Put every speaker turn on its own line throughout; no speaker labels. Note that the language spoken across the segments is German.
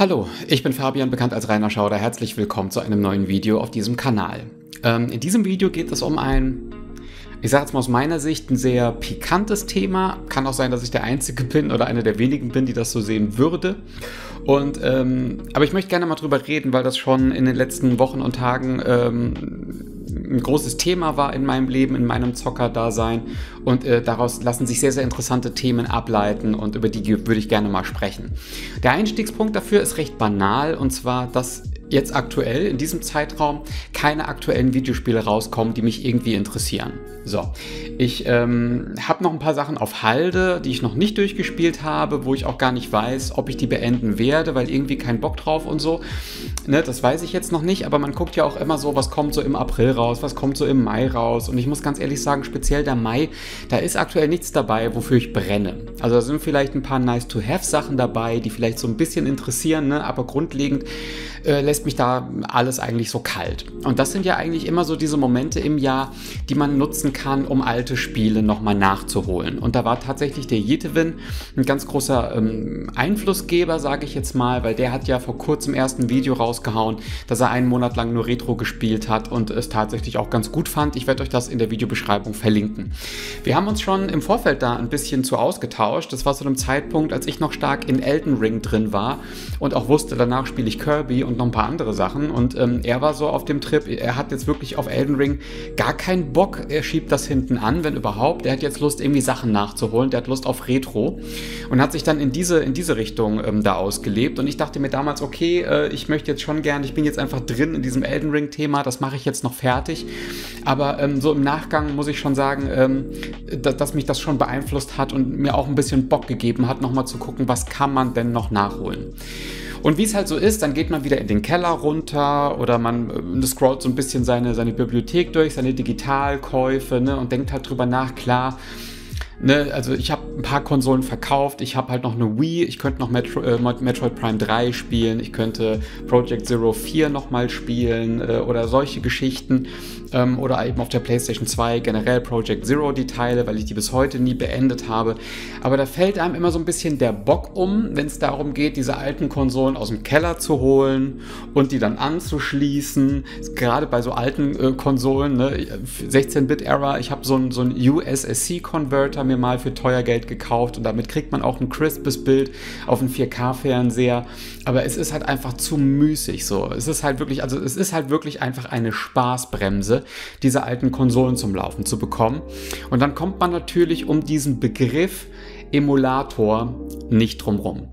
Hallo, ich bin Fabian, bekannt als Rainer Schauder. Herzlich willkommen zu einem neuen Video auf diesem Kanal. Ähm, in diesem Video geht es um ein, ich sage jetzt mal aus meiner Sicht, ein sehr pikantes Thema. Kann auch sein, dass ich der Einzige bin oder einer der wenigen bin, die das so sehen würde. Und, ähm, aber ich möchte gerne mal drüber reden, weil das schon in den letzten Wochen und Tagen ähm, ein großes Thema war in meinem Leben, in meinem Zocker-Dasein. Und äh, daraus lassen sich sehr, sehr interessante Themen ableiten und über die würde ich gerne mal sprechen. Der Einstiegspunkt dafür ist recht banal und zwar, dass jetzt aktuell in diesem Zeitraum keine aktuellen Videospiele rauskommen, die mich irgendwie interessieren. So, ich ähm, habe noch ein paar Sachen auf Halde, die ich noch nicht durchgespielt habe, wo ich auch gar nicht weiß, ob ich die beenden werde, weil irgendwie kein Bock drauf und so. Ne, das weiß ich jetzt noch nicht, aber man guckt ja auch immer so, was kommt so im April raus, was kommt so im Mai raus. Und ich muss ganz ehrlich sagen, speziell der Mai, da ist aktuell nichts dabei, wofür ich brenne. Also da sind vielleicht ein paar Nice-to-Have-Sachen dabei, die vielleicht so ein bisschen interessieren, ne? aber grundlegend äh, lässt mich da alles eigentlich so kalt. Und das sind ja eigentlich immer so diese Momente im Jahr, die man nutzen kann, um alte Spiele nochmal nachzuholen. Und da war tatsächlich der Jetewin ein ganz großer ähm, Einflussgeber, sage ich jetzt mal, weil der hat ja vor kurzem erst ein Video rausgehauen, dass er einen Monat lang nur Retro gespielt hat und es tatsächlich auch ganz gut fand. Ich werde euch das in der Videobeschreibung verlinken. Wir haben uns schon im Vorfeld da ein bisschen zu ausgetauscht. Das war zu einem Zeitpunkt, als ich noch stark in Elden Ring drin war und auch wusste, danach spiele ich Kirby und noch ein paar andere Sachen. Und ähm, er war so auf dem Trip, er hat jetzt wirklich auf Elden Ring gar keinen Bock. Er schiebt das hinten an, wenn überhaupt. Er hat jetzt Lust, irgendwie Sachen nachzuholen. Der hat Lust auf Retro und hat sich dann in diese, in diese Richtung ähm, da ausgelebt. Und ich dachte mir damals, okay, äh, ich möchte jetzt schon gern, ich bin jetzt einfach drin in diesem Elden Ring-Thema, das mache ich jetzt noch fertig. Aber ähm, so im Nachgang muss ich schon sagen, ähm, dass, dass mich das schon beeinflusst hat und mir auch ein bisschen Bock gegeben hat, nochmal zu gucken, was kann man denn noch nachholen. Und wie es halt so ist, dann geht man wieder in den Keller runter oder man äh, scrollt so ein bisschen seine, seine Bibliothek durch, seine Digitalkäufe ne, und denkt halt drüber nach, klar, Ne, also ich habe ein paar Konsolen verkauft, ich habe halt noch eine Wii, ich könnte noch Metro, äh, Metroid Prime 3 spielen, ich könnte Project Zero 4 nochmal spielen äh, oder solche Geschichten. Ähm, oder eben auf der PlayStation 2 generell Project Zero die Teile, weil ich die bis heute nie beendet habe. Aber da fällt einem immer so ein bisschen der Bock um, wenn es darum geht, diese alten Konsolen aus dem Keller zu holen und die dann anzuschließen. Gerade bei so alten äh, Konsolen, ne, 16-Bit-Era, ich habe so einen so USSC-Converter mir mal für teuer Geld gekauft und damit kriegt man auch ein crispes Bild auf einen 4K-Fernseher. Aber es ist halt einfach zu müßig so. Es ist halt wirklich, also es ist halt wirklich einfach eine Spaßbremse, diese alten Konsolen zum Laufen zu bekommen. Und dann kommt man natürlich um diesen Begriff Emulator nicht drumrum.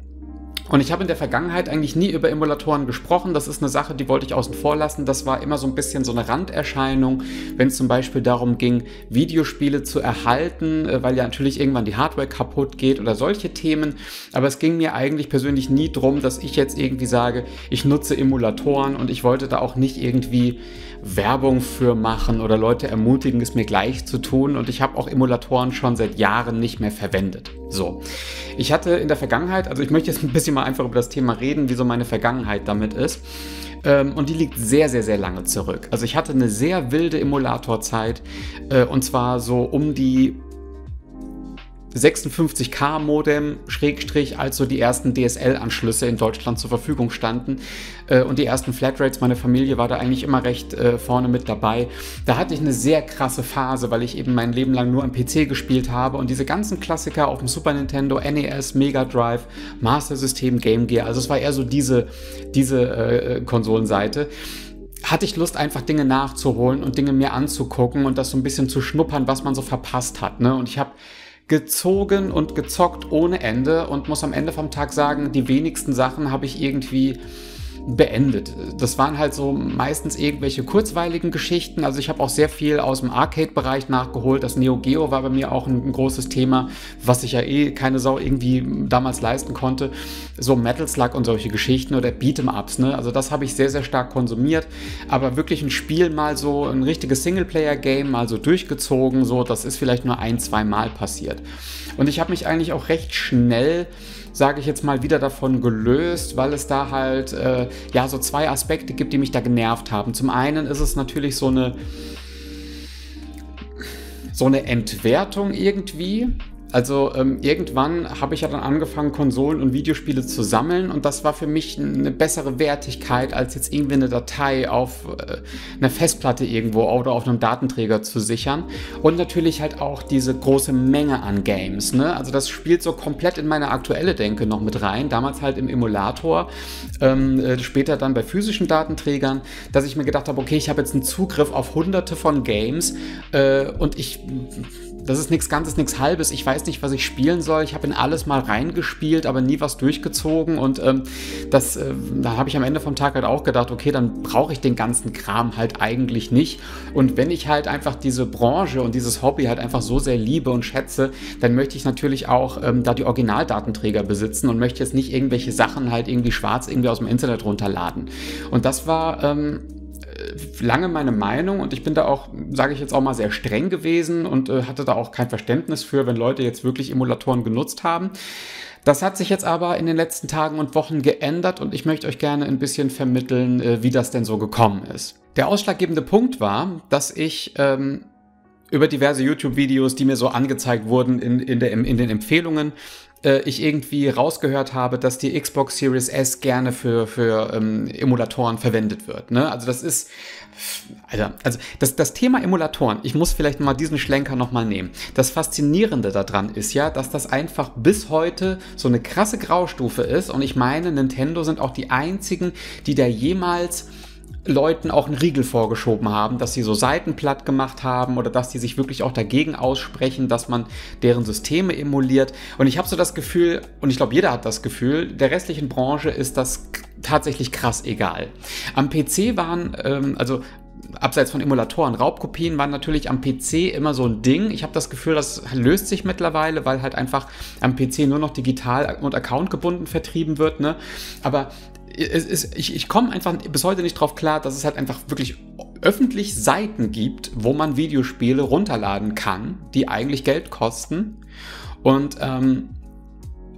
Und ich habe in der Vergangenheit eigentlich nie über Emulatoren gesprochen. Das ist eine Sache, die wollte ich außen vor lassen. Das war immer so ein bisschen so eine Randerscheinung, wenn es zum Beispiel darum ging, Videospiele zu erhalten, äh, weil ja natürlich irgendwann die Hardware kaputt geht oder solche Themen. Aber es ging mir eigentlich persönlich nie darum, dass ich jetzt irgendwie sage, ich nutze Emulatoren und ich wollte da auch nicht irgendwie Werbung für machen oder Leute ermutigen, es mir gleich zu tun. Und ich habe auch Emulatoren schon seit Jahren nicht mehr verwendet. So, ich hatte in der Vergangenheit, also ich möchte jetzt ein bisschen mal einfach über das Thema reden, wie so meine Vergangenheit damit ist. Ähm, und die liegt sehr, sehr, sehr lange zurück. Also ich hatte eine sehr wilde Emulatorzeit äh, und zwar so um die 56K Modem, Schrägstrich, als so die ersten DSL-Anschlüsse in Deutschland zur Verfügung standen äh, und die ersten Flatrates, meine Familie war da eigentlich immer recht äh, vorne mit dabei. Da hatte ich eine sehr krasse Phase, weil ich eben mein Leben lang nur am PC gespielt habe und diese ganzen Klassiker auf dem Super Nintendo, NES, Mega Drive, Master System, Game Gear, also es war eher so diese, diese äh, Konsolenseite hatte ich Lust, einfach Dinge nachzuholen und Dinge mir anzugucken und das so ein bisschen zu schnuppern, was man so verpasst hat. Ne? Und ich habe gezogen und gezockt ohne Ende und muss am Ende vom Tag sagen, die wenigsten Sachen habe ich irgendwie beendet. Das waren halt so meistens irgendwelche kurzweiligen Geschichten. Also ich habe auch sehr viel aus dem Arcade-Bereich nachgeholt. Das Neo Geo war bei mir auch ein, großes Thema, was ich ja eh keine Sau irgendwie damals leisten konnte. So Metal Slug und solche Geschichten oder Beat'em-Ups. Ne? Also das habe ich sehr, sehr stark konsumiert. Aber wirklich ein Spiel mal so, ein richtiges Singleplayer-Game mal so durchgezogen, so, das ist vielleicht nur ein, zwei Mal passiert. Und ich habe mich eigentlich auch recht schnell sage ich jetzt mal, wieder davon gelöst, weil es da halt äh, ja so zwei Aspekte gibt, die mich da genervt haben. Zum einen ist es natürlich so eine so eine Entwertung irgendwie Also ähm, irgendwann habe ich ja dann angefangen, Konsolen und Videospiele zu sammeln und das war für mich eine bessere Wertigkeit, als jetzt irgendwie eine Datei auf äh, einer Festplatte irgendwo oder auf einem Datenträger zu sichern. Und natürlich halt auch diese große Menge an Games. Ne? Also das spielt so komplett in meine aktuelle Denke noch mit rein. Damals halt im Emulator, ähm, äh, später dann bei physischen Datenträgern, dass ich mir gedacht habe, okay, ich habe jetzt einen Zugriff auf hunderte von Games äh, und ich das ist nichts Ganzes, nichts Halbes. Ich weiß nicht, was ich spielen soll. Ich habe in alles mal reingespielt, aber nie was durchgezogen. Und ähm, das, äh, da habe ich am Ende vom Tag halt auch gedacht, okay, dann brauche ich den ganzen Kram halt eigentlich nicht. Und wenn ich halt einfach diese Branche und dieses Hobby halt einfach so sehr liebe und schätze, dann möchte ich natürlich auch ähm, da die Originaldatenträger besitzen und möchte jetzt nicht irgendwelche Sachen halt irgendwie schwarz irgendwie aus dem Internet runterladen. Und das war ähm, lange meine Meinung und ich bin da auch, sage ich jetzt auch mal, sehr streng gewesen und äh, hatte da auch kein Verständnis für, wenn Leute jetzt wirklich Emulatoren genutzt haben. Das hat sich jetzt aber in den letzten Tagen und Wochen geändert und ich möchte euch gerne ein bisschen vermitteln, äh, wie das denn so gekommen ist. Der ausschlaggebende Punkt war, dass ich ähm, über diverse YouTube-Videos, die mir so angezeigt wurden in, in, der, in den Empfehlungen, äh, ich irgendwie rausgehört habe, dass die Xbox Series S gerne für, für ähm, Emulatoren verwendet wird. Ne? Also das ist, Alter, also das, das Thema Emulatoren, ich muss vielleicht mal diesen Schlenker nochmal nehmen. Das Faszinierende daran ist ja, dass das einfach bis heute so eine krasse Graustufe ist und ich meine, Nintendo sind auch die einzigen, die da jemals Leuten auch einen Riegel vorgeschoben haben, dass sie so Seiten platt gemacht haben oder dass sie sich wirklich auch dagegen aussprechen, dass man deren Systeme emuliert. Und ich habe so das Gefühl, und ich glaube, jeder hat das Gefühl, der restlichen Branche ist das tatsächlich krass egal. Am PC waren, ähm, also abseits von Emulatoren, Raubkopien waren natürlich am PC immer so ein Ding. Ich habe das Gefühl, das löst sich mittlerweile, weil halt einfach am PC nur noch digital und accountgebunden vertrieben wird. Ne? Aber ist, ich, ich komme einfach bis heute nicht drauf klar, dass es halt einfach wirklich öffentlich Seiten gibt, wo man Videospiele runterladen kann, die eigentlich Geld kosten. Und ähm,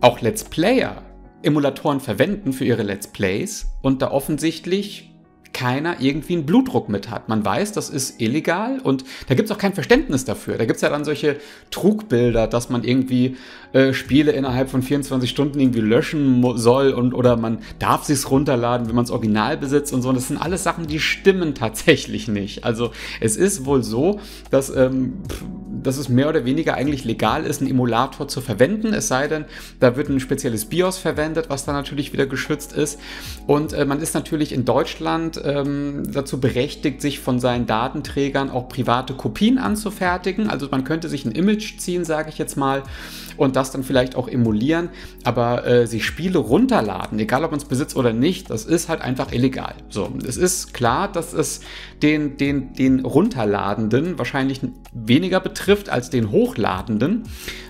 auch Let's Player Emulatoren verwenden für ihre Let's Plays und da offensichtlich keiner irgendwie einen Blutdruck mit hat. Man weiß, das ist illegal und da gibt es auch kein Verständnis dafür. Da gibt es ja dann solche Trugbilder, dass man irgendwie äh, Spiele innerhalb von 24 Stunden irgendwie löschen soll und oder man darf sich's runterladen, wenn man es original besitzt und so. Und das sind alles Sachen, die stimmen tatsächlich nicht. Also es ist wohl so, dass, ähm, dass es mehr oder weniger eigentlich legal ist, einen Emulator zu verwenden, es sei denn, da wird ein spezielles BIOS verwendet, was dann natürlich wieder geschützt ist. Und äh, man ist natürlich in Deutschland ähm, dazu berechtigt, sich von seinen Datenträgern auch private Kopien anzufertigen. Also man könnte sich ein Image ziehen, sage ich jetzt mal, und das dann vielleicht auch emulieren. Aber äh, sich Spiele runterladen, egal ob man es besitzt oder nicht, das ist halt einfach illegal. So, es ist klar, dass es den, den, den Runterladenden wahrscheinlich weniger betrifft als den Hochladenden.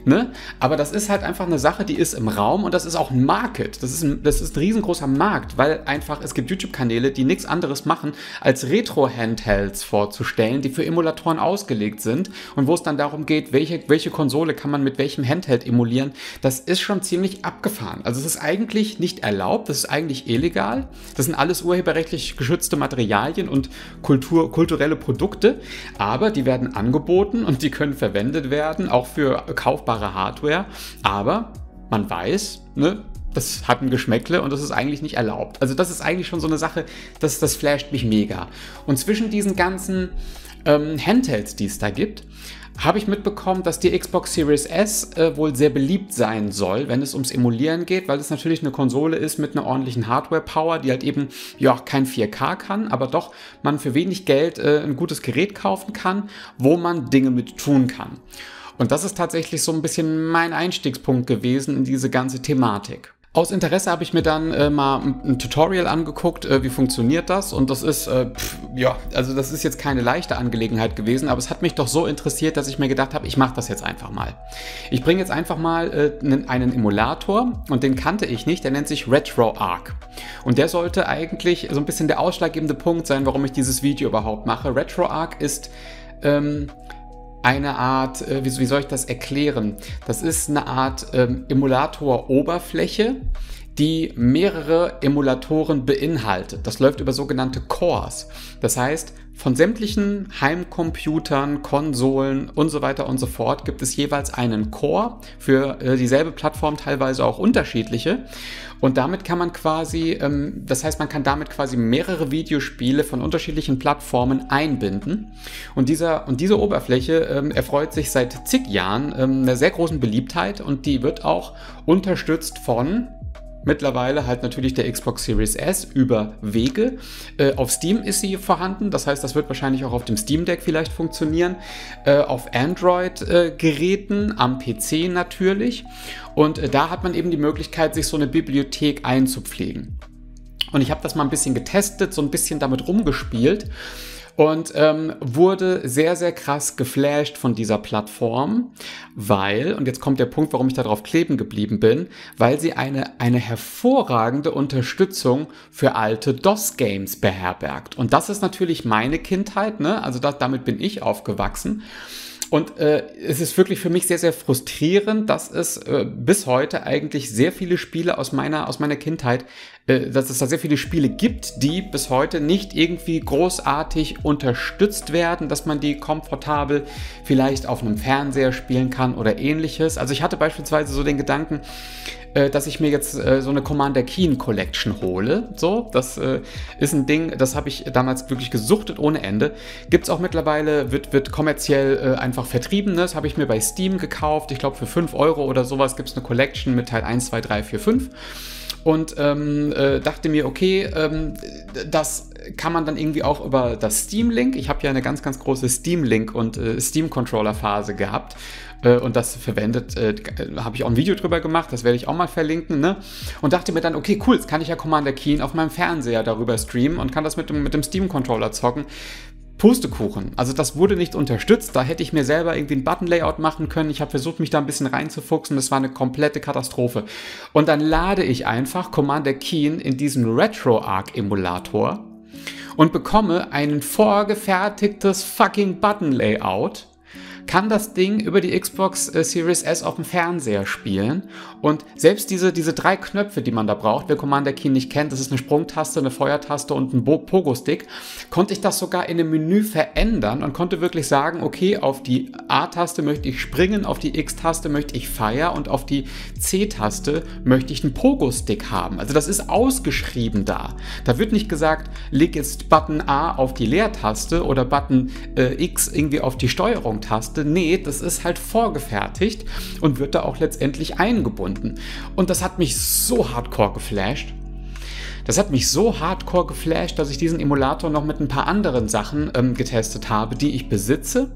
Ne? Aber das ist halt einfach eine Sache, die ist im Raum und das ist auch ein Market. Das ist ein, das ist ein riesengroßer Markt, weil einfach es gibt YouTube-Kanäle, die nichts anderes machen, als Retro-Handhelds vorzustellen, die für Emulatoren ausgelegt sind und wo es dann darum geht, welche, welche Konsole kann man mit welchem Handheld emulieren. Das ist schon ziemlich abgefahren. Also es ist eigentlich nicht erlaubt, das ist eigentlich illegal. Das sind alles urheberrechtlich geschützte Materialien und Kultur, kulturelle Produkte, aber die werden angeboten und die können verwendet werden, auch für kaufbare Hardware. Aber man weiß, ne, das hat ein Geschmäckle und das ist eigentlich nicht erlaubt. Also das ist eigentlich schon so eine Sache, das, das flasht mich mega. Und zwischen diesen ganzen ähm, Handhelds, die es da gibt, habe ich mitbekommen, dass die Xbox Series S äh, wohl sehr beliebt sein soll, wenn es ums Emulieren geht, weil es natürlich eine Konsole ist mit einer ordentlichen Hardware-Power, die halt eben ja kein 4K kann, aber doch man für wenig Geld äh, ein gutes Gerät kaufen kann, wo man Dinge mit tun kann. Und das ist tatsächlich so ein bisschen mein Einstiegspunkt gewesen in diese ganze Thematik. Aus Interesse habe ich mir dann äh, mal ein Tutorial angeguckt, äh, wie funktioniert das. Und das ist, äh, pff, ja, also das ist jetzt keine leichte Angelegenheit gewesen, aber es hat mich doch so interessiert, dass ich mir gedacht habe, ich mache das jetzt einfach mal. Ich bringe jetzt einfach mal äh, einen, Emulator und den kannte ich nicht, der nennt sich RetroArch. Und der sollte eigentlich so ein bisschen der ausschlaggebende Punkt sein, warum ich dieses Video überhaupt mache. RetroArch ist... Ähm, eine Art, äh, wie, wie, soll ich das erklären? Das ist eine Art ähm, Emulator-Oberfläche, die mehrere Emulatoren beinhaltet. Das läuft über sogenannte Cores. Das heißt, von sämtlichen Heimcomputern, Konsolen und so weiter und so fort gibt es jeweils einen Core für äh, dieselbe Plattform, teilweise auch unterschiedliche. Und damit kann man quasi, ähm, das heißt, man kann damit quasi mehrere Videospiele von unterschiedlichen Plattformen einbinden. Und, dieser, und diese Oberfläche ähm, erfreut sich seit zig Jahren ähm, einer sehr großen Beliebtheit und die wird auch unterstützt von Mittlerweile halt natürlich der Xbox Series S über Wege. Äh, auf Steam ist sie vorhanden, das heißt, das wird wahrscheinlich auch auf dem Steam Deck vielleicht funktionieren. Äh, auf Android-Geräten, äh, am PC natürlich. Und äh, da hat man eben die Möglichkeit, sich so eine Bibliothek einzupflegen. Und ich habe das mal ein bisschen getestet, so ein bisschen damit rumgespielt und ähm, wurde sehr, sehr krass geflasht von dieser Plattform, weil, und jetzt kommt der Punkt, warum ich darauf kleben geblieben bin, weil sie eine, eine hervorragende Unterstützung für alte DOS-Games beherbergt. Und das ist natürlich meine Kindheit, ne? also das, damit bin ich aufgewachsen. Und äh, es ist wirklich für mich sehr, sehr frustrierend, dass es äh, bis heute eigentlich sehr viele Spiele aus meiner, aus meiner Kindheit, dass es da sehr viele Spiele gibt, die bis heute nicht irgendwie großartig unterstützt werden, dass man die komfortabel vielleicht auf einem Fernseher spielen kann oder ähnliches. Also ich hatte beispielsweise so den Gedanken, äh, dass ich mir jetzt äh, so eine Commander Keen Collection hole. So, das äh, ist ein Ding, das habe ich damals wirklich gesuchtet ohne Ende. Gibt es auch mittlerweile, wird, wird kommerziell äh, einfach vertrieben. Ne? Das habe ich mir bei Steam gekauft. Ich glaube, für 5 Euro oder sowas gibt es eine Collection mit Teil 1, 2, 3, 4, 5 und ähm, äh, dachte mir, okay, ähm, das kann man dann irgendwie auch über das Steam-Link. Ich habe ja eine ganz, ganz große Steam-Link und äh, Steam-Controller-Phase gehabt äh, und das verwendet, äh, habe ich auch ein Video drüber gemacht, das werde ich auch mal verlinken, ne? Und dachte mir dann, okay, cool, jetzt kann ich ja Commander Keen auf meinem Fernseher darüber streamen und kann das mit dem, mit dem Steam-Controller zocken. Pustekuchen. Also das wurde nicht unterstützt. Da hätte ich mir selber irgendwie ein Button-Layout machen können. Ich habe versucht, mich da ein bisschen reinzufuchsen. Das war eine komplette Katastrophe. Und dann lade ich einfach Commander Keen in diesen RetroArch-Emulator und bekomme ein vorgefertigtes fucking Button-Layout kann das Ding über die Xbox äh, Series S auf dem Fernseher spielen. Und selbst diese, diese drei Knöpfe, die man da braucht, wer Commander Key nicht kennt, das ist eine Sprungtaste, eine Feuertaste und ein Pogo-Stick, konnte ich das sogar in einem Menü verändern und konnte wirklich sagen, okay, auf die A-Taste möchte ich springen, auf die X-Taste möchte ich Fire und auf die C-Taste möchte ich einen Pogo-Stick haben. Also das ist ausgeschrieben da. Da wird nicht gesagt, leg jetzt Button A auf die Leertaste oder Button äh, X irgendwie auf die Steuerung-Taste dachte, nee, das ist halt vorgefertigt und wird da auch letztendlich eingebunden. Und das hat mich so hardcore geflasht. Das hat mich so hardcore geflasht, dass ich diesen Emulator noch mit ein paar anderen Sachen ähm, getestet habe, die ich besitze.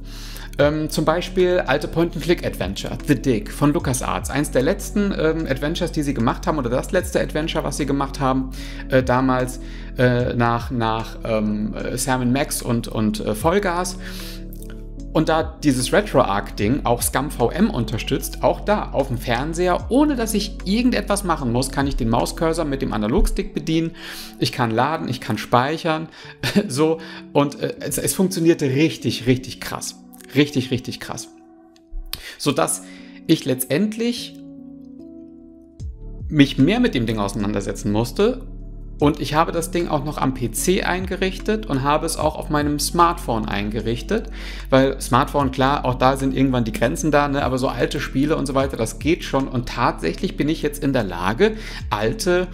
Ähm, zum Beispiel alte Point-and-Click-Adventure, The Dig von LucasArts. Eins der letzten ähm, Adventures, die sie gemacht haben, oder das letzte Adventure, was sie gemacht haben, äh, damals äh, nach, nach ähm, Sam Max und, und äh, Vollgas. Und da dieses RetroArch-Ding auch ScumVM unterstützt, auch da auf dem Fernseher, ohne dass ich irgendetwas machen muss, kann ich den Mauscursor mit dem Analogstick bedienen. Ich kann laden, ich kann speichern. so, und äh, es, es funktionierte richtig, richtig krass. Richtig, richtig krass. Sodass ich letztendlich mich mehr mit dem Ding auseinandersetzen musste und ich habe das Ding auch noch am PC eingerichtet und habe es auch auf meinem Smartphone eingerichtet, weil Smartphone, klar, auch da sind irgendwann die Grenzen da, ne? aber so alte Spiele und so weiter, das geht schon. Und tatsächlich bin ich jetzt in der Lage, alte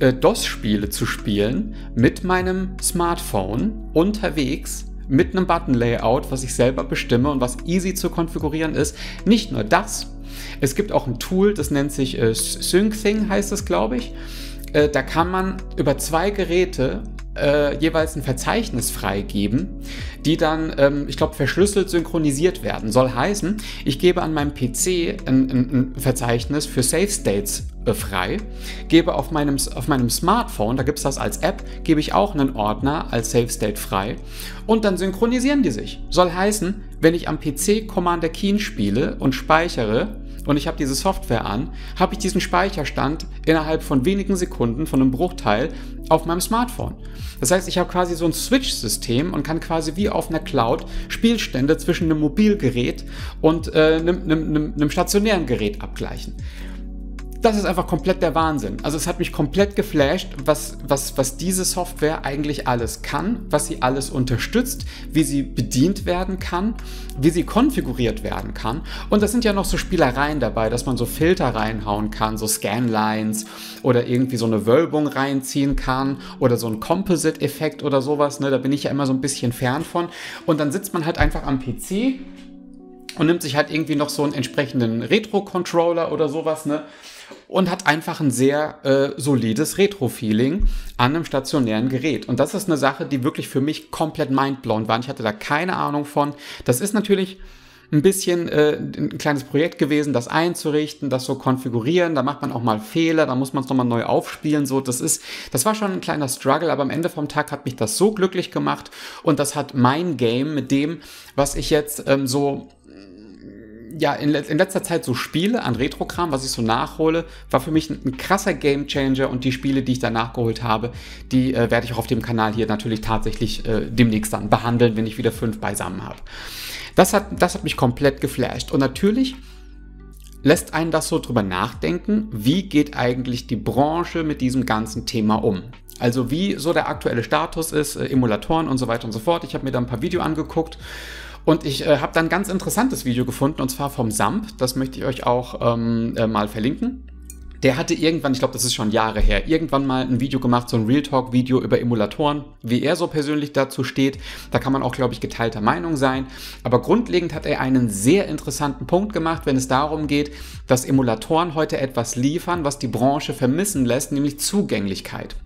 äh, DOS-Spiele zu spielen mit meinem Smartphone unterwegs mit einem Button-Layout, was ich selber bestimme und was easy zu konfigurieren ist. Nicht nur das, es gibt auch ein Tool, das nennt sich äh, SyncThing, heißt es, glaube ich. Äh, da kann man über zwei Geräte äh, jeweils ein Verzeichnis freigeben, die dann, ähm, ich glaube, verschlüsselt synchronisiert werden. Soll heißen, ich gebe an meinem PC ein, ein, ein Verzeichnis für Safe States äh, frei, gebe auf meinem, auf meinem Smartphone, da gibt es das als App, gebe ich auch einen Ordner als Safe State frei und dann synchronisieren die sich. Soll heißen, wenn ich am PC Commander Keen spiele und speichere, und ich habe diese Software an, habe ich diesen Speicherstand innerhalb von wenigen Sekunden, von einem Bruchteil, auf meinem Smartphone. Das heißt, ich habe quasi so ein Switch-System und kann quasi wie auf einer Cloud Spielstände zwischen einem Mobilgerät und äh, einem, einem, einem stationären Gerät abgleichen. Das ist einfach komplett der Wahnsinn. Also es hat mich komplett geflasht, was, was, was diese Software eigentlich alles kann, was sie alles unterstützt, wie sie bedient werden kann, wie sie konfiguriert werden kann. Und das sind ja noch so Spielereien dabei, dass man so Filter reinhauen kann, so Scanlines oder irgendwie so eine Wölbung reinziehen kann oder so ein Composite-Effekt oder sowas. Ne? Da bin ich ja immer so ein bisschen fern von. Und dann sitzt man halt einfach am PC und nimmt sich halt irgendwie noch so einen entsprechenden Retro-Controller oder sowas, ne? Und hat einfach ein sehr äh, solides Retro-Feeling an einem stationären Gerät. Und das ist eine Sache, die wirklich für mich komplett mindblown war. Ich hatte da keine Ahnung von. Das ist natürlich ein bisschen äh, ein kleines Projekt gewesen, das einzurichten, das so konfigurieren. Da macht man auch mal Fehler, da muss man es nochmal neu aufspielen. So, das ist, das war schon ein kleiner Struggle, aber am Ende vom Tag hat mich das so glücklich gemacht und das hat mein Game mit dem, was ich jetzt ähm, so ja, in, in, letzter Zeit so Spiele an Retro-Kram, was ich so nachhole, war für mich ein, ein krasser Gamechanger und die Spiele, die ich da nachgeholt habe, die äh, werde ich auch auf dem Kanal hier natürlich tatsächlich äh, demnächst dann behandeln, wenn ich wieder fünf beisammen habe. Das hat, das hat mich komplett geflasht und natürlich lässt einen das so drüber nachdenken, wie geht eigentlich die Branche mit diesem ganzen Thema um. Also wie so der aktuelle Status ist, äh, Emulatoren und so weiter und so fort. Ich habe mir da ein paar Videos angeguckt und ich äh, habe da ein ganz interessantes Video gefunden, und zwar vom SAMP. Das möchte ich euch auch ähm, äh, mal verlinken. Der hatte irgendwann, ich glaube, das ist schon Jahre her, irgendwann mal ein Video gemacht, so ein Real Talk-Video über Emulatoren, wie er so persönlich dazu steht. Da kann man auch, glaube ich, geteilter Meinung sein. Aber grundlegend hat er einen sehr interessanten Punkt gemacht, wenn es darum geht, dass Emulatoren heute etwas liefern, was die Branche vermissen lässt, nämlich Zugänglichkeit.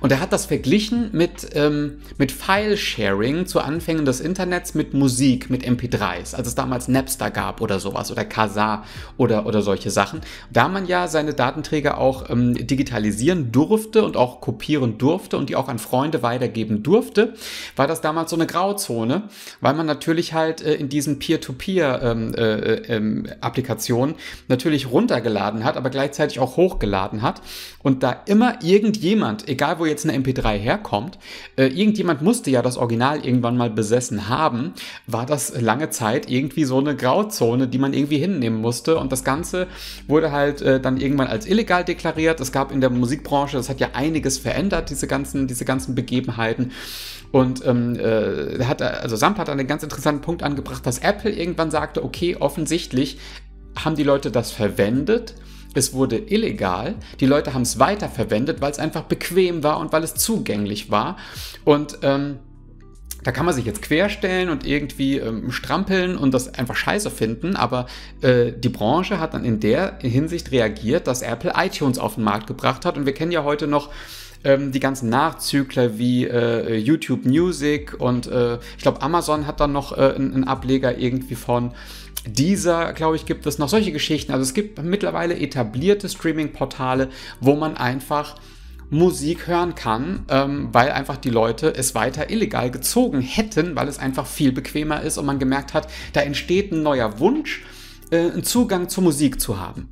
Und er hat das verglichen mit, ähm, mit File-Sharing zu Anfängen des Internets mit Musik, mit MP3s, als es damals Napster gab oder sowas oder Kazaa oder, oder solche Sachen. Da man ja seine Datenträger auch ähm, digitalisieren durfte und auch kopieren durfte und die auch an Freunde weitergeben durfte, war das damals so eine Grauzone, weil man natürlich halt äh, in diesen Peer-to-Peer-Applikationen ähm, äh, ähm, natürlich runtergeladen hat, aber gleichzeitig auch hochgeladen hat und da immer irgendjemand, egal egal wo jetzt eine MP3 herkommt, äh, irgendjemand musste ja das Original irgendwann mal besessen haben, war das lange Zeit irgendwie so eine Grauzone, die man irgendwie hinnehmen musste. Und das Ganze wurde halt äh, dann irgendwann als illegal deklariert. Es gab in der Musikbranche, das hat ja einiges verändert, diese ganzen, diese ganzen Begebenheiten. Und ähm, äh, hat, also Samp hat einen ganz interessanten Punkt angebracht, dass Apple irgendwann sagte, okay, offensichtlich haben die Leute das verwendet es wurde illegal. Die Leute haben es weiterverwendet, weil es einfach bequem war und weil es zugänglich war. Und ähm, da kann man sich jetzt querstellen und irgendwie ähm, strampeln und das einfach scheiße finden, aber äh, die Branche hat dann in der Hinsicht reagiert, dass Apple iTunes auf den Markt gebracht hat und wir kennen ja heute noch ähm, die ganzen Nachzügler wie äh, YouTube Music und äh, ich glaube Amazon hat dann noch äh, einen Ableger irgendwie von dieser, glaube ich, gibt es noch solche Geschichten. Also es gibt mittlerweile etablierte Streaming-Portale, wo man einfach Musik hören kann, ähm, weil einfach die Leute es weiter illegal gezogen hätten, weil es einfach viel bequemer ist und man gemerkt hat, da entsteht ein neuer Wunsch, äh, einen Zugang zur Musik zu haben.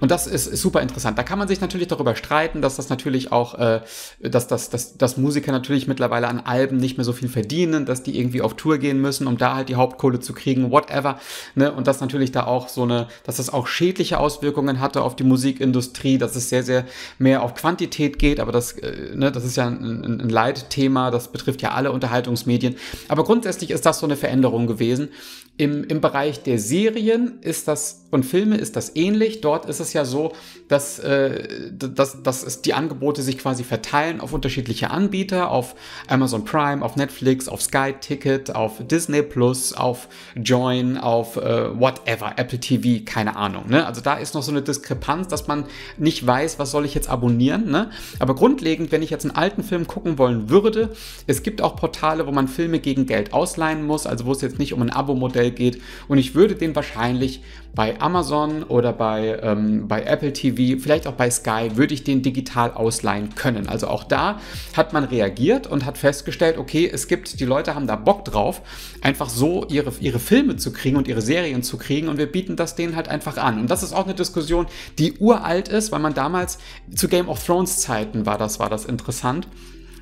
Und das ist, ist, super interessant. Da kann man sich natürlich darüber streiten, dass das natürlich auch, äh, dass, dass, dass, dass Musiker natürlich mittlerweile an Alben nicht mehr so viel verdienen, dass die irgendwie auf Tour gehen müssen, um da halt die Hauptkohle zu kriegen, whatever. Ne? Und dass natürlich da auch so eine, dass das auch schädliche Auswirkungen hatte auf die Musikindustrie, dass es sehr, sehr mehr auf Quantität geht, aber das, äh, ne, das ist ja ein, ein, Leitthema, das betrifft ja alle Unterhaltungsmedien. Aber grundsätzlich ist das so eine Veränderung gewesen. Im, Im Bereich der Serien ist das und Filme ist das ähnlich. Dort ist es ja so, dass, äh, dass, dass es die Angebote sich quasi verteilen auf unterschiedliche Anbieter, auf Amazon Prime, auf Netflix, auf Sky Ticket, auf Disney Plus, auf Join, auf äh, whatever, Apple TV, keine Ahnung. Ne? Also da ist noch so eine Diskrepanz, dass man nicht weiß, was soll ich jetzt abonnieren. Ne? Aber grundlegend, wenn ich jetzt einen alten Film gucken wollen würde, es gibt auch Portale, wo man Filme gegen Geld ausleihen muss, also wo es jetzt nicht um ein Abo-Modell geht. Und ich würde den wahrscheinlich bei Amazon oder bei, ähm, bei Apple TV, vielleicht auch bei Sky, würde ich den digital ausleihen können. Also auch da hat man reagiert und hat festgestellt, okay, es gibt, die Leute haben da Bock drauf, einfach so ihre, ihre Filme zu kriegen und ihre Serien zu kriegen und wir bieten das denen halt einfach an. Und das ist auch eine Diskussion, die uralt ist, weil man damals zu Game of Thrones Zeiten war das, war das interessant,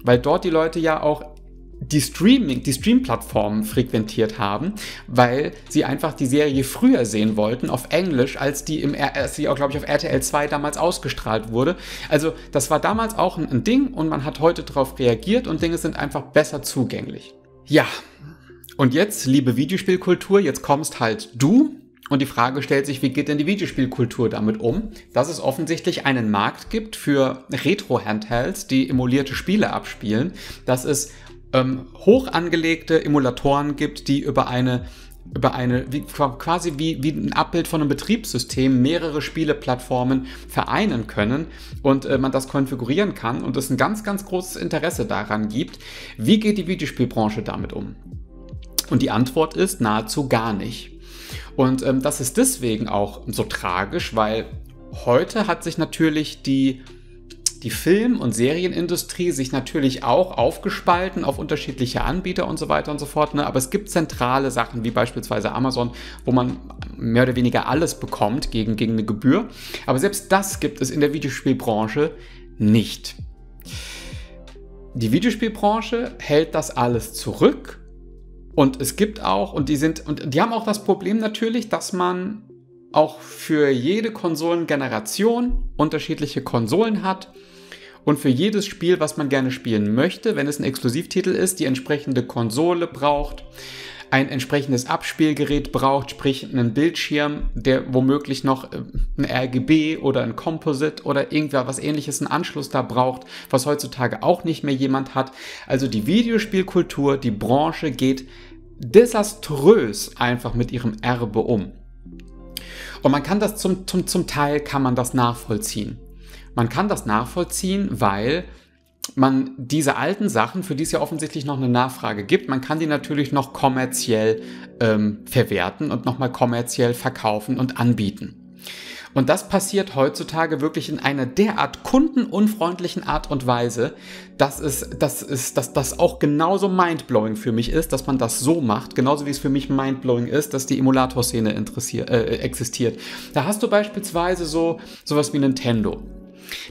weil dort die Leute ja auch die Streaming, die Stream-Plattformen frequentiert haben, weil sie einfach die Serie früher sehen wollten auf Englisch, als die im als die auch, glaube ich, auf RTL 2 damals ausgestrahlt wurde. Also das war damals auch ein, ein Ding und man hat heute darauf reagiert und Dinge sind einfach besser zugänglich. Ja. Und jetzt, liebe Videospielkultur, jetzt kommst halt du und die Frage stellt sich, wie geht denn die Videospielkultur damit um? Dass es offensichtlich einen Markt gibt für Retro-Handhelds, die emulierte Spiele abspielen, dass es ähm, hoch angelegte Emulatoren gibt, die über eine über eine, wie, quasi wie, wie ein Abbild von einem Betriebssystem mehrere Spieleplattformen vereinen können und äh, man das konfigurieren kann und es ein ganz, ganz großes Interesse daran gibt, wie geht die Videospielbranche damit um? Und die Antwort ist nahezu gar nicht. Und ähm, das ist deswegen auch so tragisch, weil heute hat sich natürlich die die Film- und Serienindustrie sich natürlich auch aufgespalten auf unterschiedliche Anbieter und so weiter und so fort. Ne? Aber es gibt zentrale Sachen wie beispielsweise Amazon, wo man mehr oder weniger alles bekommt gegen, gegen eine Gebühr. Aber selbst das gibt es in der Videospielbranche nicht. Die Videospielbranche hält das alles zurück. Und es gibt auch, und die sind, und die haben auch das Problem natürlich, dass man auch für jede Konsolengeneration unterschiedliche Konsolen hat und für jedes Spiel, was man gerne spielen möchte, wenn es ein Exklusivtitel ist, die entsprechende Konsole braucht, ein entsprechendes Abspielgerät braucht, sprich einen Bildschirm, der womöglich noch äh, ein RGB oder ein Composite oder irgendwer was ähnliches, einen Anschluss da braucht, was heutzutage auch nicht mehr jemand hat. Also die Videospielkultur, die Branche geht desaströs einfach mit ihrem Erbe um. Und man kann das zum, zum, zum Teil kann man das nachvollziehen. Man kann das nachvollziehen, weil man diese alten Sachen, für die es ja offensichtlich noch eine Nachfrage gibt, man kann die natürlich noch kommerziell ähm, verwerten und nochmal kommerziell verkaufen und anbieten. Und das passiert heutzutage wirklich in einer derart kundenunfreundlichen Art und Weise, dass es, dass es, dass das auch genauso mindblowing für mich ist, dass man das so macht, genauso wie es für mich mindblowing ist, dass die Emulator-Szene äh, existiert. Da hast du beispielsweise so sowas wie Nintendo.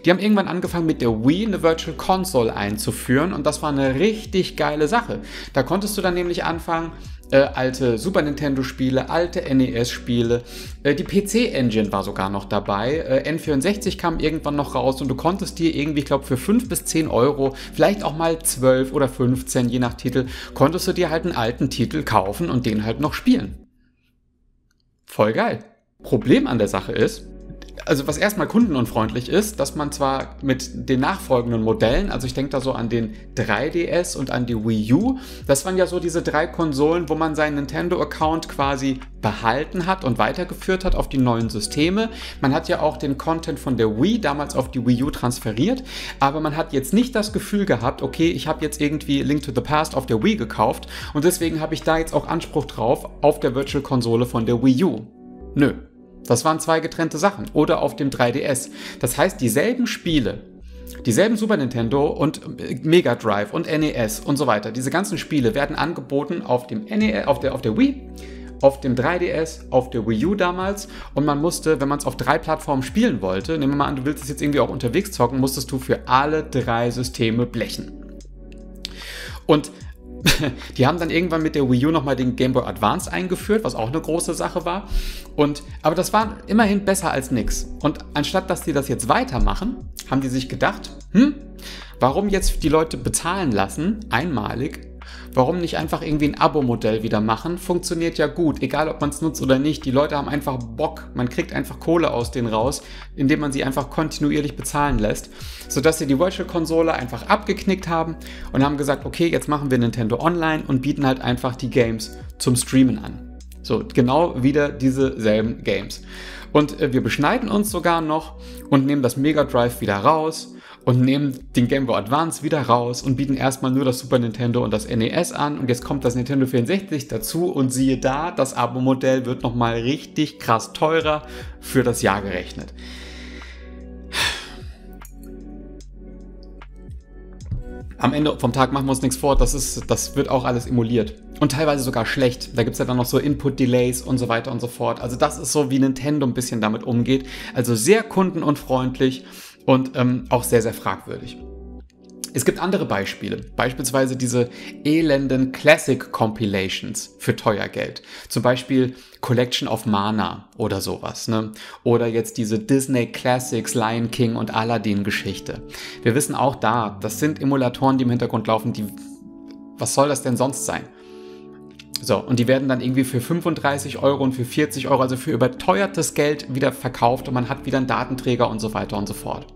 Die haben irgendwann angefangen mit der Wii eine Virtual Console einzuführen und das war eine richtig geile Sache. Da konntest du dann nämlich anfangen, äh, alte Super Nintendo-Spiele, alte NES-Spiele. Äh, die PC-Engine war sogar noch dabei. Äh, N64 kam irgendwann noch raus und du konntest dir irgendwie, ich glaube, für 5 bis 10 Euro, vielleicht auch mal 12 oder 15, je nach Titel, konntest du dir halt einen alten Titel kaufen und den halt noch spielen. Voll geil. Problem an der Sache ist, also was erstmal kundenunfreundlich ist, dass man zwar mit den nachfolgenden Modellen, also ich denke da so an den 3DS und an die Wii U, das waren ja so diese drei Konsolen, wo man seinen Nintendo-Account quasi behalten hat und weitergeführt hat auf die neuen Systeme. Man hat ja auch den Content von der Wii damals auf die Wii U transferiert, aber man hat jetzt nicht das Gefühl gehabt, okay, ich habe jetzt irgendwie Link to the Past auf der Wii gekauft und deswegen habe ich da jetzt auch Anspruch drauf auf der Virtual Konsole von der Wii U. Nö, das waren zwei getrennte Sachen. Oder auf dem 3DS. Das heißt, dieselben Spiele, dieselben Super Nintendo und äh, Mega Drive und NES und so weiter, diese ganzen Spiele werden angeboten auf dem NES, auf der, auf der Wii, auf dem 3DS, auf der Wii U damals und man musste, wenn man es auf drei Plattformen spielen wollte, nehmen wir mal an, du willst es jetzt irgendwie auch unterwegs zocken, musstest du für alle drei Systeme blechen. Und die haben dann irgendwann mit der Wii U nochmal den Game Boy Advance eingeführt, was auch eine große Sache war. Und, aber das war immerhin besser als nichts. Und anstatt dass die das jetzt weitermachen, haben die sich gedacht, hm, warum jetzt die Leute bezahlen lassen, einmalig, Warum nicht einfach irgendwie ein Abo-Modell wieder machen? Funktioniert ja gut, egal ob man es nutzt oder nicht. Die Leute haben einfach Bock. Man kriegt einfach Kohle aus denen raus, indem man sie einfach kontinuierlich bezahlen lässt. Sodass sie die Virtual-Konsole einfach abgeknickt haben und haben gesagt, okay, jetzt machen wir Nintendo Online und bieten halt einfach die Games zum Streamen an. So, genau wieder diese selben Games. Und äh, wir beschneiden uns sogar noch und nehmen das Mega Drive wieder raus und nehmen den Game Boy Advance wieder raus und bieten erstmal nur das Super Nintendo und das NES an und jetzt kommt das Nintendo 64 dazu und siehe da, das Abo-Modell wird nochmal richtig krass teurer für das Jahr gerechnet. Am Ende vom Tag machen wir uns nichts vor, das, ist, das wird auch alles emuliert. Und teilweise sogar schlecht. Da gibt es ja dann noch so Input-Delays und so weiter und so fort. Also das ist so, wie Nintendo ein bisschen damit umgeht. Also sehr kundenunfreundlich und ähm, auch sehr, sehr fragwürdig. Es gibt andere Beispiele, beispielsweise diese elenden Classic Compilations für teuer Geld. Zum Beispiel Collection of Mana oder sowas. Ne? Oder jetzt diese Disney Classics, Lion King und Aladdin Geschichte. Wir wissen auch da, das sind Emulatoren, die im Hintergrund laufen, die. Was soll das denn sonst sein? So, und die werden dann irgendwie für 35 Euro und für 40 Euro, also für überteuertes Geld wieder verkauft und man hat wieder einen Datenträger und so weiter und so fort.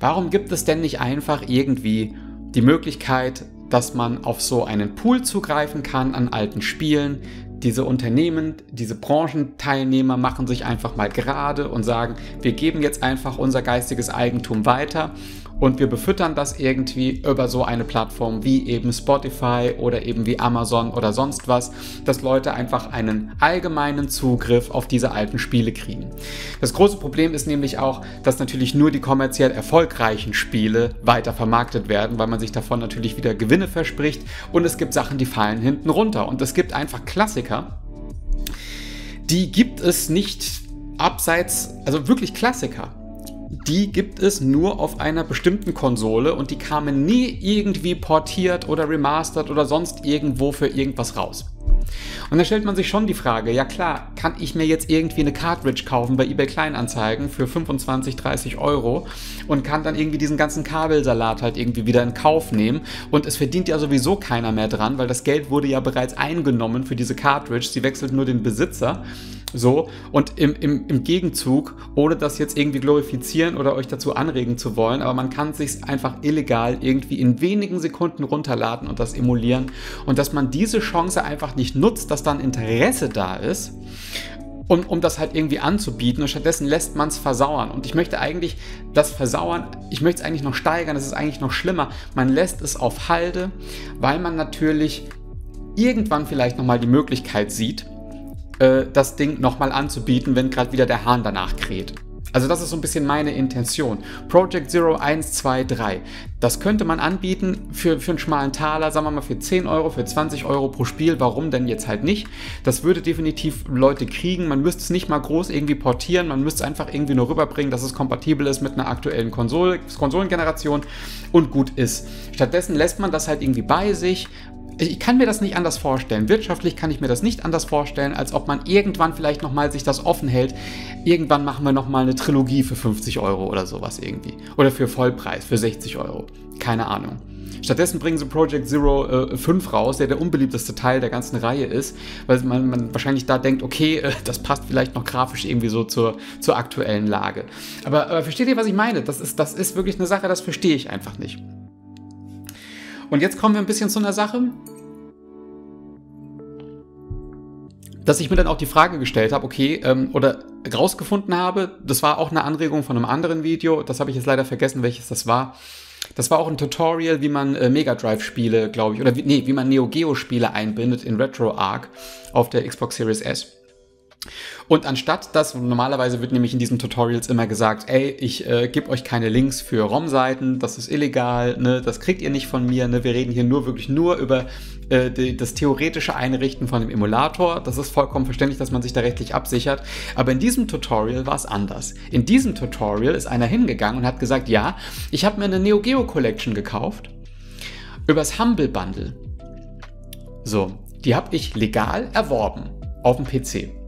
Warum gibt es denn nicht einfach irgendwie die Möglichkeit, dass man auf so einen Pool zugreifen kann an alten Spielen? Diese Unternehmen, diese Branchenteilnehmer machen sich einfach mal gerade und sagen, wir geben jetzt einfach unser geistiges Eigentum weiter und wir befüttern das irgendwie über so eine Plattform wie eben Spotify oder eben wie Amazon oder sonst was, dass Leute einfach einen allgemeinen Zugriff auf diese alten Spiele kriegen. Das große Problem ist nämlich auch, dass natürlich nur die kommerziell erfolgreichen Spiele weiter vermarktet werden, weil man sich davon natürlich wieder Gewinne verspricht und es gibt Sachen, die fallen hinten runter und es gibt einfach Klassiker, die gibt es nicht abseits, also wirklich Klassiker die gibt es nur auf einer bestimmten Konsole und die kamen nie irgendwie portiert oder remastert oder sonst irgendwo für irgendwas raus. Und da stellt man sich schon die Frage, ja klar, kann ich mir jetzt irgendwie eine Cartridge kaufen bei eBay Kleinanzeigen für 25, 30 Euro und kann dann irgendwie diesen ganzen Kabelsalat halt irgendwie wieder in Kauf nehmen? Und es verdient ja sowieso keiner mehr dran, weil das Geld wurde ja bereits eingenommen für diese Cartridge, sie wechselt nur den Besitzer so, und im, im, im Gegenzug, ohne das jetzt irgendwie glorifizieren oder euch dazu anregen zu wollen, aber man kann sich einfach illegal irgendwie in wenigen Sekunden runterladen und das emulieren. Und dass man diese Chance einfach nicht nutzt, dass dann Interesse da ist, um, um das halt irgendwie anzubieten und stattdessen lässt man es versauern. Und ich möchte eigentlich das Versauern, ich möchte es eigentlich noch steigern, es ist eigentlich noch schlimmer. Man lässt es auf Halde, weil man natürlich irgendwann vielleicht nochmal die Möglichkeit sieht, äh, das Ding nochmal anzubieten, wenn gerade wieder der Hahn danach kräht. Also das ist so ein bisschen meine Intention. Project Zero 1, 2, 3. Das könnte man anbieten für, für einen schmalen Taler, sagen wir mal für 10 Euro, für 20 Euro pro Spiel. Warum denn jetzt halt nicht? Das würde definitiv Leute kriegen. Man müsste es nicht mal groß irgendwie portieren. Man müsste es einfach irgendwie nur rüberbringen, dass es kompatibel ist mit einer aktuellen Konsole, Konsolengeneration und gut ist. Stattdessen lässt man das halt irgendwie bei sich, ich kann mir das nicht anders vorstellen. Wirtschaftlich kann ich mir das nicht anders vorstellen, als ob man irgendwann vielleicht nochmal sich das offen hält. Irgendwann machen wir nochmal eine Trilogie für 50 Euro oder sowas irgendwie. Oder für Vollpreis, für 60 Euro. Keine Ahnung. Stattdessen bringen sie Project Zero äh, 5 raus, der der unbeliebteste Teil der ganzen Reihe ist, weil man, man wahrscheinlich da denkt, okay, äh, das passt vielleicht noch grafisch irgendwie so zur, zur aktuellen Lage. Aber, aber versteht ihr, was ich meine? Das ist, das ist wirklich eine Sache, das verstehe ich einfach nicht. Und jetzt kommen wir ein bisschen zu einer Sache, dass ich mir dann auch die Frage gestellt habe, okay, ähm, oder rausgefunden habe, das war auch eine Anregung von einem anderen Video, das habe ich jetzt leider vergessen, welches das war. Das war auch ein Tutorial, wie man äh, Mega Drive-Spiele, glaube ich, oder wie, nee, wie man Neo Geo-Spiele einbindet in RetroArch auf der Xbox Series S. Und anstatt das, normalerweise wird nämlich in diesen Tutorials immer gesagt, ey, ich äh, gebe euch keine Links für ROM-Seiten, das ist illegal, ne, das kriegt ihr nicht von mir, ne, wir reden hier nur wirklich nur über äh, die, das theoretische Einrichten von dem Emulator. Das ist vollkommen verständlich, dass man sich da rechtlich absichert. Aber in diesem Tutorial war es anders. In diesem Tutorial ist einer hingegangen und hat gesagt, ja, ich habe mir eine Neo Geo Collection gekauft übers Humble Bundle. So, die habe ich legal erworben auf dem PC.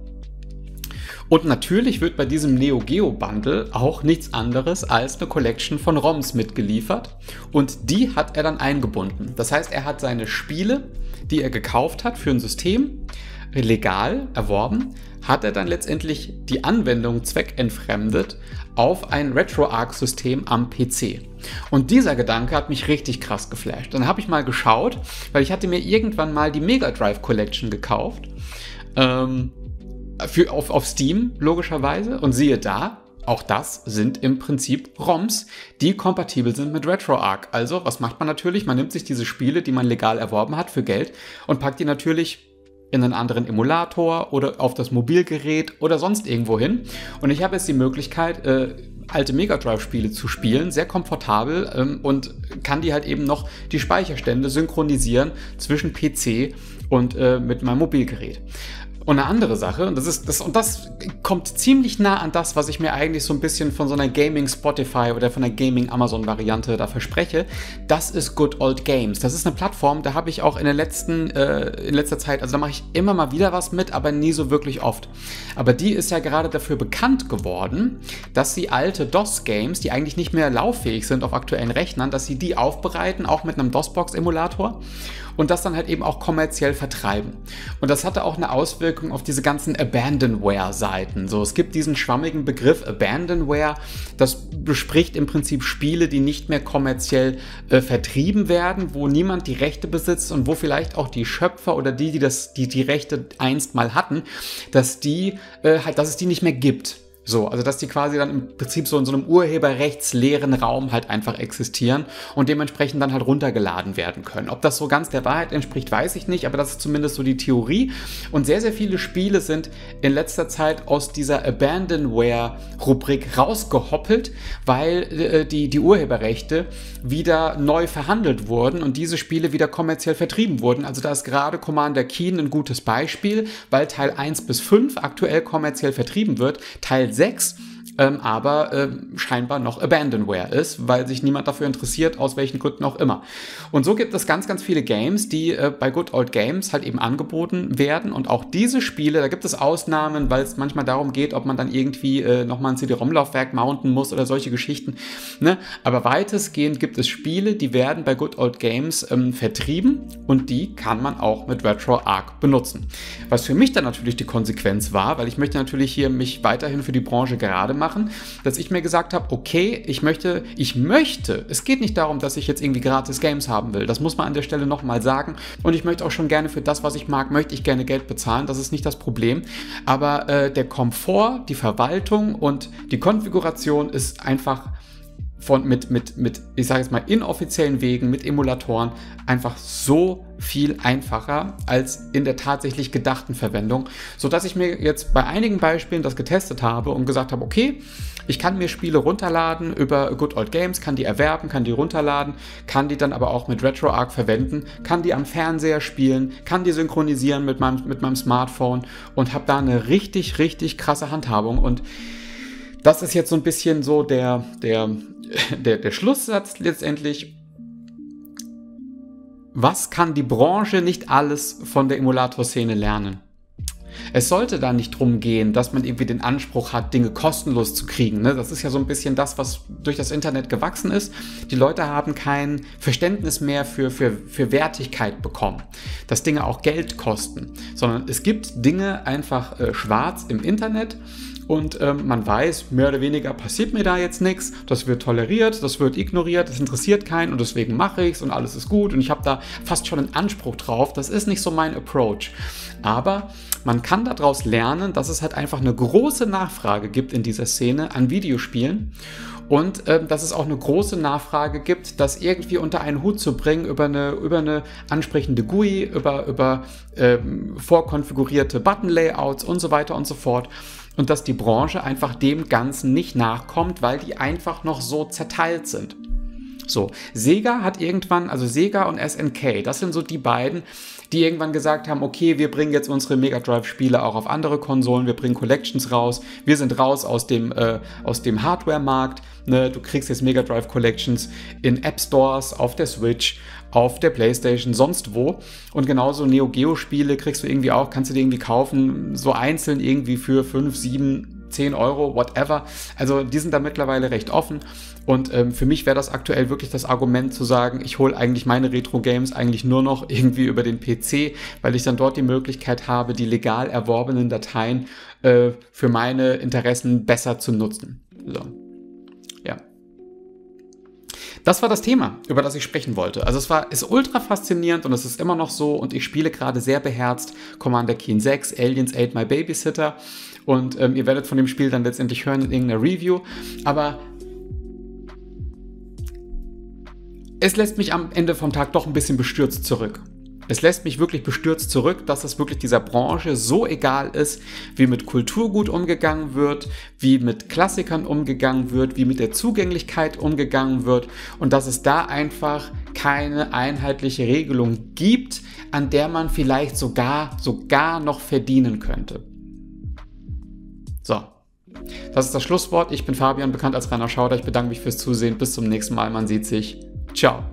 Und natürlich wird bei diesem Neo Geo Bundle auch nichts anderes als eine Collection von ROMs mitgeliefert und die hat er dann eingebunden. Das heißt, er hat seine Spiele, die er gekauft hat für ein System, legal erworben, hat er dann letztendlich die Anwendung zweckentfremdet auf ein RetroArch-System am PC. Und dieser Gedanke hat mich richtig krass geflasht. Dann habe ich mal geschaut, weil ich hatte mir irgendwann mal die Mega Drive Collection gekauft. Ähm, für, auf, auf Steam, logischerweise. Und siehe da, auch das sind im Prinzip ROMs, die kompatibel sind mit RetroArch. Also, was macht man natürlich? Man nimmt sich diese Spiele, die man legal erworben hat für Geld und packt die natürlich in einen anderen Emulator oder auf das Mobilgerät oder sonst irgendwo hin. Und ich habe jetzt die Möglichkeit, äh, alte Mega Drive-Spiele zu spielen, sehr komfortabel ähm, und kann die halt eben noch die Speicherstände synchronisieren zwischen PC und äh, mit meinem Mobilgerät. Und eine andere Sache, und das ist das, und das kommt ziemlich nah an das, was ich mir eigentlich so ein bisschen von so einer Gaming Spotify oder von einer Gaming Amazon Variante da verspreche. Das ist Good Old Games. Das ist eine Plattform, da habe ich auch in der letzten, äh, in letzter Zeit, also da mache ich immer mal wieder was mit, aber nie so wirklich oft. Aber die ist ja gerade dafür bekannt geworden, dass sie alte DOS-Games, die eigentlich nicht mehr lauffähig sind auf aktuellen Rechnern, dass sie die aufbereiten, auch mit einem DOS-Box-Emulator und das dann halt eben auch kommerziell vertreiben. Und das hatte auch eine Auswirkung auf diese ganzen Abandonware-Seiten. So, es gibt diesen schwammigen Begriff Abandonware, das bespricht im Prinzip Spiele, die nicht mehr kommerziell äh, vertrieben werden, wo niemand die Rechte besitzt und wo vielleicht auch die Schöpfer oder die, die das, die, die Rechte einst mal hatten, dass die äh, halt, dass es die nicht mehr gibt. So, also dass die quasi dann im Prinzip so in so einem urheberrechtsleeren Raum halt einfach existieren und dementsprechend dann halt runtergeladen werden können. Ob das so ganz der Wahrheit entspricht, weiß ich nicht, aber das ist zumindest so die Theorie. Und sehr, sehr viele Spiele sind in letzter Zeit aus dieser Abandonware-Rubrik rausgehoppelt, weil äh, die, die Urheberrechte wieder neu verhandelt wurden und diese Spiele wieder kommerziell vertrieben wurden. Also da ist gerade Commander Keen ein gutes Beispiel, weil Teil 1 bis 5 aktuell kommerziell vertrieben wird. Teil 6 ähm, aber äh, scheinbar noch Abandonware ist, weil sich niemand dafür interessiert, aus welchen Gründen auch immer. Und so gibt es ganz, ganz viele Games, die äh, bei Good Old Games halt eben angeboten werden und auch diese Spiele, da gibt es Ausnahmen, weil es manchmal darum geht, ob man dann irgendwie äh, nochmal ein CD-ROM-Laufwerk mounten muss oder solche Geschichten. Ne? Aber weitestgehend gibt es Spiele, die werden bei Good Old Games ähm, vertrieben und die kann man auch mit RetroArch benutzen. Was für mich dann natürlich die Konsequenz war, weil ich möchte natürlich hier mich weiterhin für die Branche gerade machen, machen, dass ich mir gesagt habe, okay, ich möchte, ich möchte, es geht nicht darum, dass ich jetzt irgendwie gratis Games haben will. Das muss man an der Stelle nochmal sagen. Und ich möchte auch schon gerne für das, was ich mag, möchte ich gerne Geld bezahlen. Das ist nicht das Problem. Aber äh, der Komfort, die Verwaltung und die Konfiguration ist einfach von, mit, mit, mit, ich sage jetzt mal, inoffiziellen Wegen, mit Emulatoren einfach so viel einfacher als in der tatsächlich gedachten Verwendung, sodass ich mir jetzt bei einigen Beispielen das getestet habe und gesagt habe, okay, ich kann mir Spiele runterladen über Good Old Games, kann die erwerben, kann die runterladen, kann die dann aber auch mit RetroArch verwenden, kann die am Fernseher spielen, kann die synchronisieren mit meinem, mit meinem Smartphone und habe da eine richtig, richtig krasse Handhabung. Und das ist jetzt so ein bisschen so der, der, der, der Schlusssatz letztendlich. Was kann die Branche nicht alles von der Emulator-Szene lernen? Es sollte da nicht drum gehen, dass man irgendwie den Anspruch hat, Dinge kostenlos zu kriegen. Ne? Das ist ja so ein bisschen das, was durch das Internet gewachsen ist. Die Leute haben kein Verständnis mehr für, für, für Wertigkeit bekommen, dass Dinge auch Geld kosten, sondern es gibt Dinge einfach äh, schwarz im Internet und ähm, man weiß, mehr oder weniger passiert mir da jetzt nichts, das wird toleriert, das wird ignoriert, das interessiert keinen und deswegen mache ich es und alles ist gut und ich habe da fast schon einen Anspruch drauf. Das ist nicht so mein Approach. Aber man kann daraus lernen, dass es halt einfach eine große Nachfrage gibt in dieser Szene an Videospielen und äh, dass es auch eine große Nachfrage gibt, das irgendwie unter einen Hut zu bringen über eine, über eine ansprechende GUI, über, über ähm, vorkonfigurierte Button-Layouts und so weiter und so fort und dass die Branche einfach dem Ganzen nicht nachkommt, weil die einfach noch so zerteilt sind. So, Sega hat irgendwann, also Sega und SNK, das sind so die beiden, die irgendwann gesagt haben, okay, wir bringen jetzt unsere Mega Drive-Spiele auch auf andere Konsolen, wir bringen Collections raus, wir sind raus aus dem, äh, dem Hardware-Markt, ne? du kriegst jetzt Mega Drive Collections in App Stores, auf der Switch, auf der Playstation, sonst wo. Und genauso Neo Geo Spiele kriegst du irgendwie auch, kannst du dir irgendwie kaufen, so einzeln irgendwie für 5, 7, 10 Euro, whatever. Also die sind da mittlerweile recht offen. Und ähm, für mich wäre das aktuell wirklich das Argument zu sagen, ich hole eigentlich meine Retro-Games eigentlich nur noch irgendwie über den PC, weil ich dann dort die Möglichkeit habe, die legal erworbenen Dateien äh, für meine Interessen besser zu nutzen. So. Ja. Das war das Thema, über das ich sprechen wollte. Also es war, ist ultra faszinierend und es ist immer noch so und ich spiele gerade sehr beherzt Commander Keen 6, Aliens 8 My Babysitter und ähm, ihr werdet von dem Spiel dann letztendlich hören in irgendeiner Review. Aber es lässt mich am Ende vom Tag doch ein bisschen bestürzt zurück. Es lässt mich wirklich bestürzt zurück, dass es wirklich dieser Branche so egal ist, wie mit Kulturgut umgegangen wird, wie mit Klassikern umgegangen wird, wie mit der Zugänglichkeit umgegangen wird und dass es da einfach keine einheitliche Regelung gibt, an der man vielleicht sogar, sogar noch verdienen könnte. So. Das ist das Schlusswort. Ich bin Fabian, bekannt als Rainer Schauder. Ich bedanke mich fürs Zusehen. Bis zum nächsten Mal. Man sieht sich. Ciao.